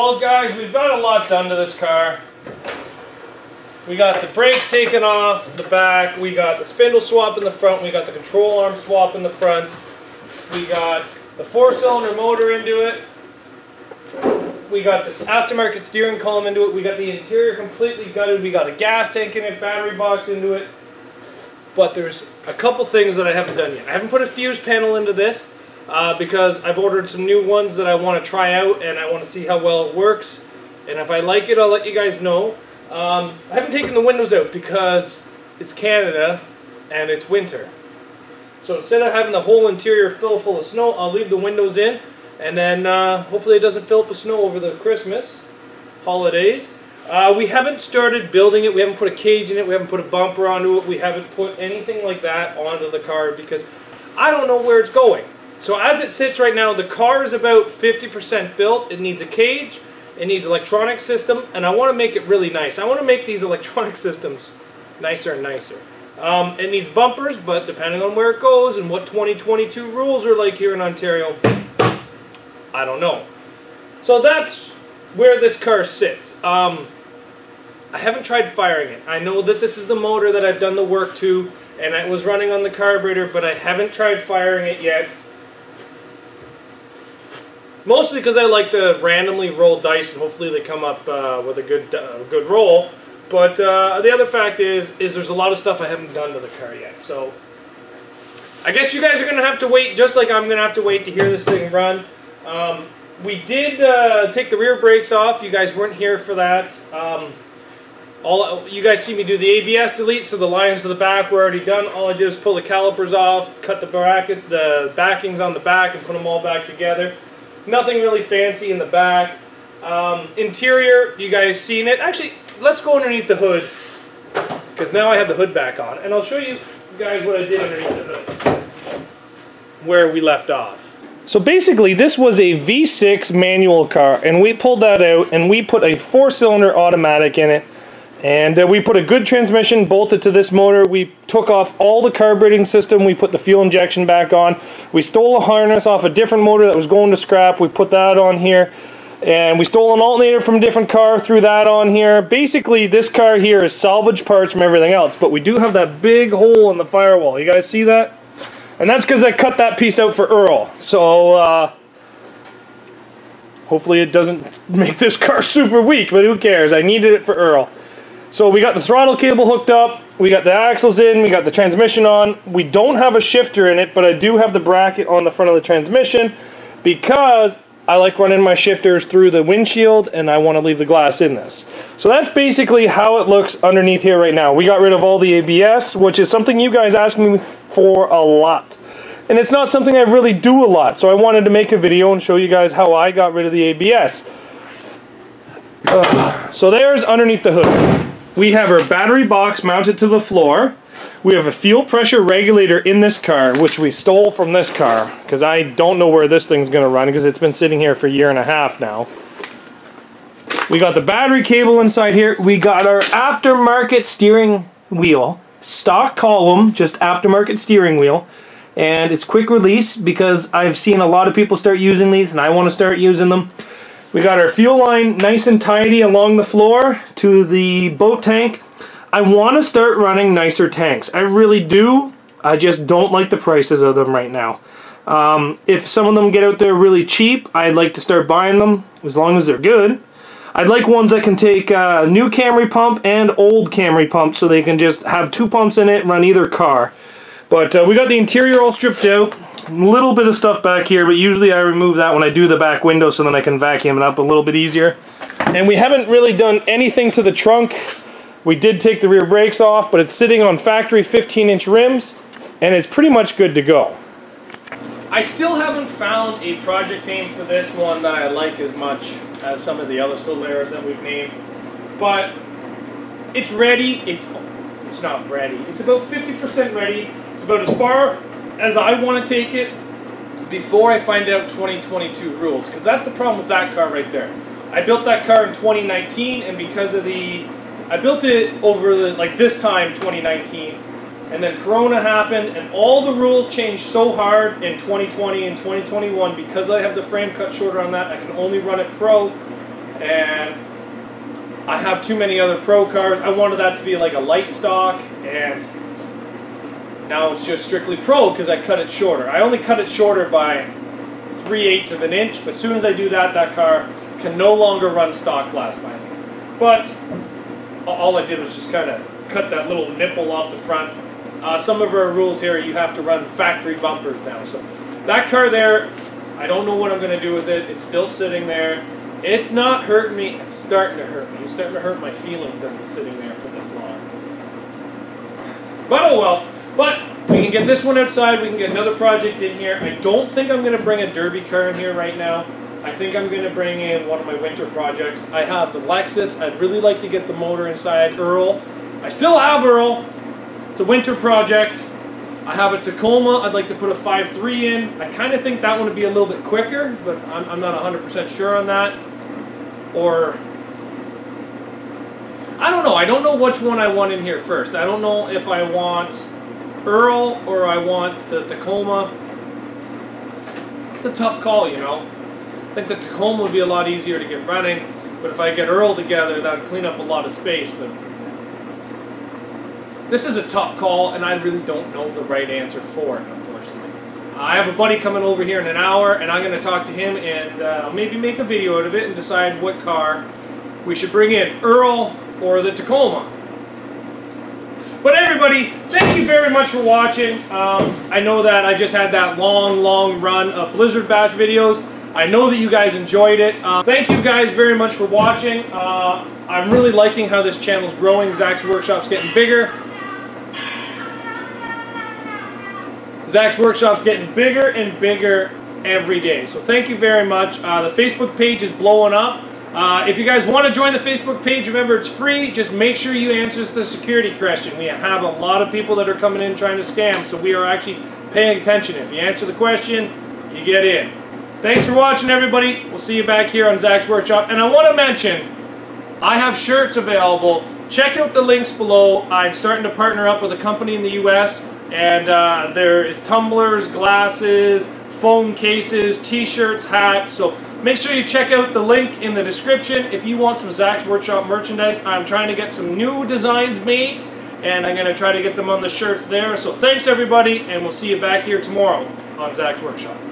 Well, guys, we've got a lot done to this car. We got the brakes taken off the back. We got the spindle swap in the front. We got the control arm swap in the front. We got the four-cylinder motor into it. We got this aftermarket steering column into it. We got the interior completely gutted. We got a gas tank in it, battery box into it. But there's a couple things that I haven't done yet. I haven't put a fuse panel into this uh, because I've ordered some new ones that I want to try out and I want to see how well it works. And if I like it, I'll let you guys know. Um, I haven't taken the windows out because it's Canada and it's winter. So instead of having the whole interior fill full of snow, I'll leave the windows in and then uh, hopefully it doesn't fill up with snow over the Christmas holidays. Uh, we haven't started building it. We haven't put a cage in it. We haven't put a bumper onto it. We haven't put anything like that onto the car because I don't know where it's going. So as it sits right now, the car is about 50% built. It needs a cage. It needs electronic system. And I want to make it really nice. I want to make these electronic systems nicer and nicer. Um, it needs bumpers, but depending on where it goes and what 2022 rules are like here in Ontario, I don't know. So that's where this car sits. Um, I haven't tried firing it. I know that this is the motor that I've done the work to, and it was running on the carburetor, but I haven't tried firing it yet. Mostly because I like to randomly roll dice, and hopefully they come up uh, with a good uh, good roll. But uh, the other fact is, is there's a lot of stuff I haven't done to the car yet. So I guess you guys are gonna have to wait, just like I'm gonna have to wait to hear this thing run. Um, we did uh, take the rear brakes off. You guys weren't here for that. Um, all you guys see me do the ABS delete, so the lines to the back were already done. All I did was pull the calipers off, cut the bracket, the backings on the back, and put them all back together. Nothing really fancy in the back. Um, interior, you guys seen it. Actually, let's go underneath the hood because now I have the hood back on, and I'll show you guys what I did underneath the hood, where we left off. So basically, this was a V6 manual car, and we pulled that out, and we put a four-cylinder automatic in it, and uh, we put a good transmission bolted to this motor. We took off all the carbureting system. We put the fuel injection back on. We stole a harness off a different motor that was going to scrap. We put that on here. And we stole an alternator from a different car, threw that on here. Basically, this car here is salvage parts from everything else, but we do have that big hole in the firewall. You guys see that? And that's because I cut that piece out for Earl. So, uh, hopefully it doesn't make this car super weak, but who cares? I needed it for Earl. So we got the throttle cable hooked up, we got the axles in, we got the transmission on. We don't have a shifter in it, but I do have the bracket on the front of the transmission because I like running my shifters through the windshield and I want to leave the glass in this. So that's basically how it looks underneath here right now. We got rid of all the ABS, which is something you guys ask me for a lot. And it's not something I really do a lot, so I wanted to make a video and show you guys how I got rid of the ABS. Uh, so there's underneath the hood. We have our battery box mounted to the floor. We have a fuel pressure regulator in this car, which we stole from this car, because I don't know where this thing's going to run, because it's been sitting here for a year and a half now. We got the battery cable inside here. We got our aftermarket steering wheel. Stock column, just aftermarket steering wheel. And it's quick release, because I've seen a lot of people start using these, and I want to start using them. We got our fuel line nice and tidy along the floor to the boat tank. I want to start running nicer tanks. I really do. I just don't like the prices of them right now. Um, if some of them get out there really cheap, I'd like to start buying them as long as they're good. I'd like ones that can take uh, new Camry pump and old Camry pump so they can just have two pumps in it and run either car. But uh, we got the interior all stripped out little bit of stuff back here, but usually I remove that when I do the back window so then I can vacuum it up a little bit easier. And we haven't really done anything to the trunk. We did take the rear brakes off, but it's sitting on factory 15-inch rims, and it's pretty much good to go. I still haven't found a project name for this one that I like as much as some of the other Solaras that we've named, but it's ready. It's it's not ready. It's about 50% ready. It's about as far as I want to take it before I find out 2022 rules. Because that's the problem with that car right there. I built that car in 2019, and because of the... I built it over, the, like, this time, 2019, and then Corona happened, and all the rules changed so hard in 2020 and 2021 because I have the frame cut shorter on that. I can only run it pro, and I have too many other pro cars. I wanted that to be like a light stock, and now it's just strictly pro because I cut it shorter. I only cut it shorter by three eighths of an inch, but as soon as I do that, that car can no longer run stock class by me. But all I did was just kind of cut that little nipple off the front. Uh, some of our rules here, you have to run factory bumpers now. So that car there, I don't know what I'm going to do with it. It's still sitting there. It's not hurting me. It's starting to hurt me. It's starting to hurt my feelings that it's sitting there for this long. But oh well. But we can get this one outside. We can get another project in here. I don't think I'm going to bring a derby car in here right now. I think I'm going to bring in one of my winter projects. I have the Lexus. I'd really like to get the motor inside Earl. I still have Earl. It's a winter project. I have a Tacoma. I'd like to put a 5.3 in. I kind of think that one would be a little bit quicker, but I'm, I'm not 100% sure on that. Or I don't know. I don't know which one I want in here first. I don't know if I want Earl or I want the Tacoma. It's a tough call, you know. I think the Tacoma would be a lot easier to get running, but if I get Earl together, that would clean up a lot of space. But this is a tough call, and I really don't know the right answer for it, unfortunately. I have a buddy coming over here in an hour, and I'm going to talk to him and uh, maybe make a video out of it and decide what car we should bring in, Earl or the Tacoma. But everybody, thank you very much for watching. Um, I know that I just had that long, long run of Blizzard Bash videos. I know that you guys enjoyed it. Uh, thank you guys very much for watching. Uh, I'm really liking how this channel's growing. Zach's Workshop's getting bigger. Zach's Workshop's getting bigger and bigger every day. So thank you very much. Uh, the Facebook page is blowing up. Uh, if you guys want to join the Facebook page, remember it's free. Just make sure you answer the security question. We have a lot of people that are coming in trying to scam, so we are actually paying attention. If you answer the question, you get in. Thanks for watching, everybody. We'll see you back here on Zach's Workshop. And I want to mention, I have shirts available. Check out the links below. I'm starting to partner up with a company in the U.S., and uh, there is tumblers, glasses, phone cases, t-shirts, hats. So make sure you check out the link in the description if you want some Zach's Workshop merchandise. I'm trying to get some new designs made, and I'm going to try to get them on the shirts there. So thanks, everybody, and we'll see you back here tomorrow on Zach's Workshop.